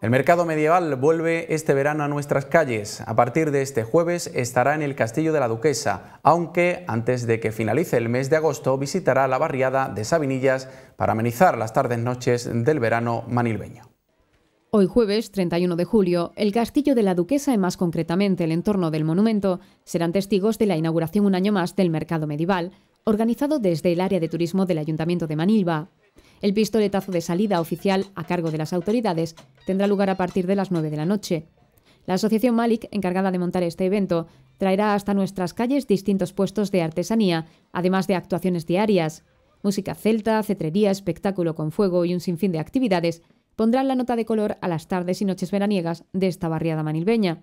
El mercado medieval vuelve este verano a nuestras calles. A partir de este jueves estará en el Castillo de la Duquesa, aunque antes de que finalice el mes de agosto visitará la barriada de Sabinillas para amenizar las tardes-noches del verano manilbeño. Hoy jueves 31 de julio, el Castillo de la Duquesa y más concretamente el entorno del monumento serán testigos de la inauguración un año más del mercado medieval, organizado desde el área de turismo del Ayuntamiento de Manilva. El pistoletazo de salida oficial a cargo de las autoridades tendrá lugar a partir de las 9 de la noche. La Asociación Malik, encargada de montar este evento, traerá hasta nuestras calles distintos puestos de artesanía, además de actuaciones diarias. Música celta, cetrería, espectáculo con fuego y un sinfín de actividades pondrán la nota de color a las tardes y noches veraniegas de esta barriada manilbeña.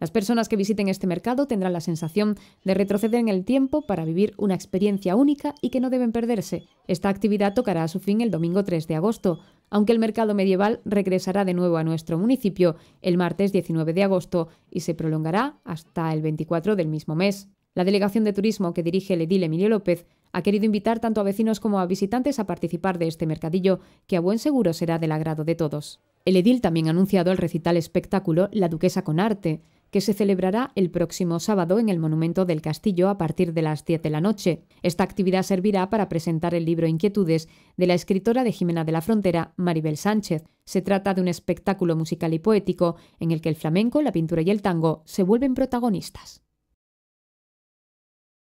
Las personas que visiten este mercado tendrán la sensación de retroceder en el tiempo para vivir una experiencia única y que no deben perderse. Esta actividad tocará a su fin el domingo 3 de agosto, aunque el mercado medieval regresará de nuevo a nuestro municipio el martes 19 de agosto y se prolongará hasta el 24 del mismo mes. La delegación de turismo que dirige el edil Emilio López ha querido invitar tanto a vecinos como a visitantes a participar de este mercadillo, que a buen seguro será del agrado de todos. El edil también ha anunciado el recital espectáculo La Duquesa con Arte, que se celebrará el próximo sábado en el Monumento del Castillo a partir de las 10 de la noche. Esta actividad servirá para presentar el libro Inquietudes de la escritora de Jimena de la Frontera, Maribel Sánchez. Se trata de un espectáculo musical y poético en el que el flamenco, la pintura y el tango se vuelven protagonistas.